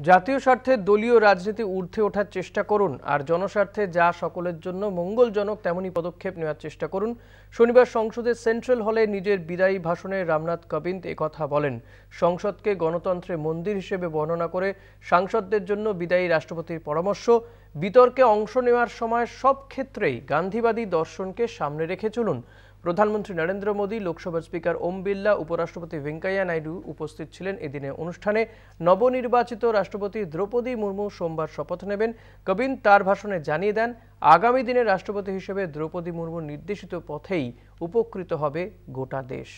জাতীয় স্বার্থে দলীয় রাজনীতি ঊর্ধ্বে ওঠার চেষ্টা করুন, আর জনস্বার্থে যা সকলের জন্য মঙ্গলজনক তেমনই পদক্ষেপ নেওয়ার চেষ্টা করুন। শনিবার সংসদের সেন্ট্রাল হলে নিজের বিদায়ী ভাষণে রামনাথ কোবিন্দ কথা বলেন। সংসদকে গণতন্ত্রে মন্দির হিসেবে বর্ণনা করে সাংসদদের জন্য বিদায়ী রাষ্ট্রপতির পরামর্শ। বিতর্কে অংশ নেওয়ার সময় সব ক্ষেত্রেই গান্ধীবাদী দর্শনকে সামনে রেখে চলুন। প্রধানমন্ত্রী নরেন্দ্র মোদী, লোকসভার স্পিকার ওম বিল্লা উপরাষ্ট্রপতি ভেঙ্কাইয়া নাইডু উপস্থিত ছিলেন এদিনে অনুষ্ঠানে। নবনির্বাচিত রাষ্ট্রপতি দ্রৌপদী মুর্মু সোমবার শপথ নেবেন। কবিন তার ভাষণে জানিয়ে দেন, আগামী দিনে রাষ্ট্রপতি হিসেবে দ্রৌপদী মুর্মুর নির্দেশিত পথেই উপকৃত হবে গোটা দেশ।